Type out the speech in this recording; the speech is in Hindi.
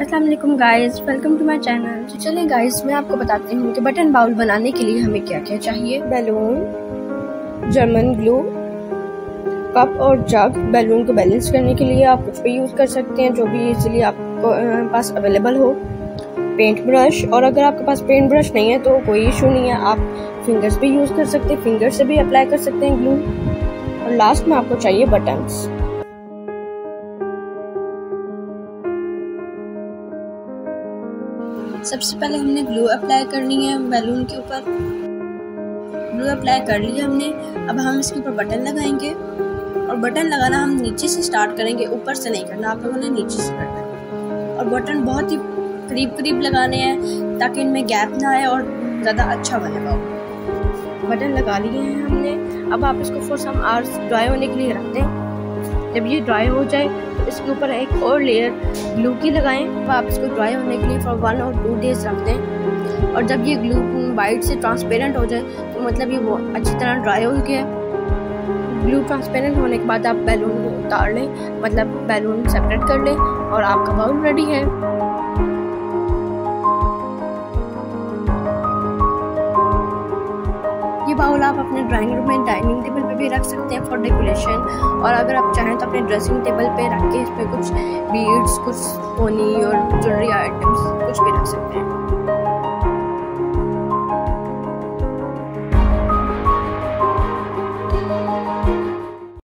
वालेकुम guys welcome to my channel तो चलिए गाइस मैं आपको बताती हूँ कि बटन बाउल बनाने के लिए हमें क्या क्या चाहिए। बैलून जर्मन ग्लू कप और जग बैलून को बैलेंस करने के लिए आप कुछ भी यूज़ कर सकते हैं, जो भी इजीली आपको पास अवेलेबल हो। पेंट ब्रश और अगर आपके पास पेंट ब्रश नहीं है तो कोई इशू नहीं है। आप फिंगर्स भी यूज़ कर सकते हैं फिंगर से भी अप्लाई कर सकते हैं ग्लू और लास्ट में आपको चाहिए बटन्स सबसे पहले हमने ग्लू अप्लाई करनी है बैलून के ऊपर। ग्लू अप्लाई कर लिया हमने। अब हम इसके ऊपर बटन लगाएँगे। और बटन लगाना हम नीचे से स्टार्ट करेंगे। ऊपर से नहीं करना, आप लोगों ने नीचे से करना और बटन बहुत ही करीब करीब लगाने हैं, ताकि इनमें गैप ना आए और ज़्यादा अच्छा बने पाओ। बटन लगा लिए हैं हमने। अब आप इसको फोर सम आवर्स ड्राई होने के लिए रख दें जब ये ड्राई हो जाए तो इसके ऊपर एक और लेयर ग्लू की लगाएँ और आप इसको ड्राई होने के लिए फॉर वन और टू डेज़ रख दें। और जब ये ग्लू वाइट से ट्रांसपेरेंट हो जाए तो मतलब ये वो अच्छी तरह ड्राई हो गया। ग्लू ट्रांसपेरेंट होने के बाद आप बैलून को उतार लें मतलब बैलून सेपरेट कर लें, और आपका बाउल रेडी है। बाउल आप अपने ड्राइंग रूम में डाइनिंग टेबल पे भी रख सकते हैं फॉर डेकोरेशन और अगर आप चाहें तो अपने ड्रेसिंग टेबल पे रख के इस पर कुछ बीड्स कुछ पोनी और ज्वेलरी आइटम्स कुछ भी रख सकते हैं।